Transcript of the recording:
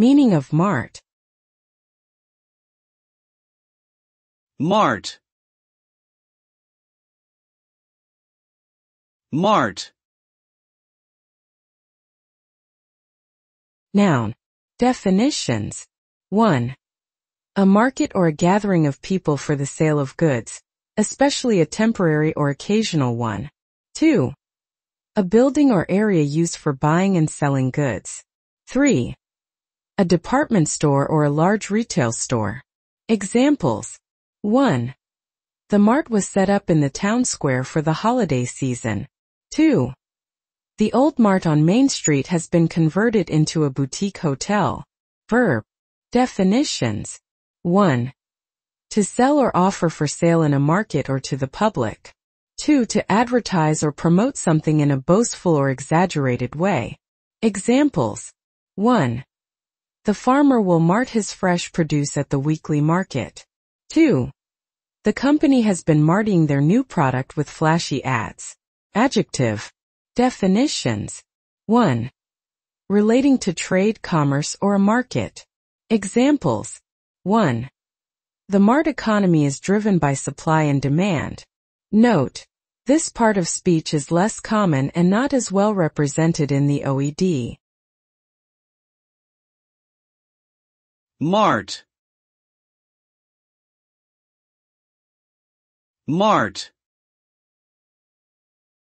Meaning of mart. Mart. Mart. Noun. Definitions. 1. A market or a gathering of people for the sale of goods, especially a temporary or occasional one. 2. A building or area used for buying and selling goods. 3. A department store or a large retail store. Examples. 1. The mart was set up in the town square for the holiday season. 2. The old mart on Main Street has been converted into a boutique hotel. Verb. Definitions. 1. To sell or offer for sale in a market or to the public. 2. To advertise or promote something in a boastful or exaggerated way. Examples. 1. The farmer will mart his fresh produce at the weekly market. 2. The company has been marting their new product with flashy ads. Adjective. Definitions. 1. Relating to trade, commerce, or a market. Examples. 1. The mart economy is driven by supply and demand. Note, this part of speech is less common and not as well represented in the OED. Mart. Mart.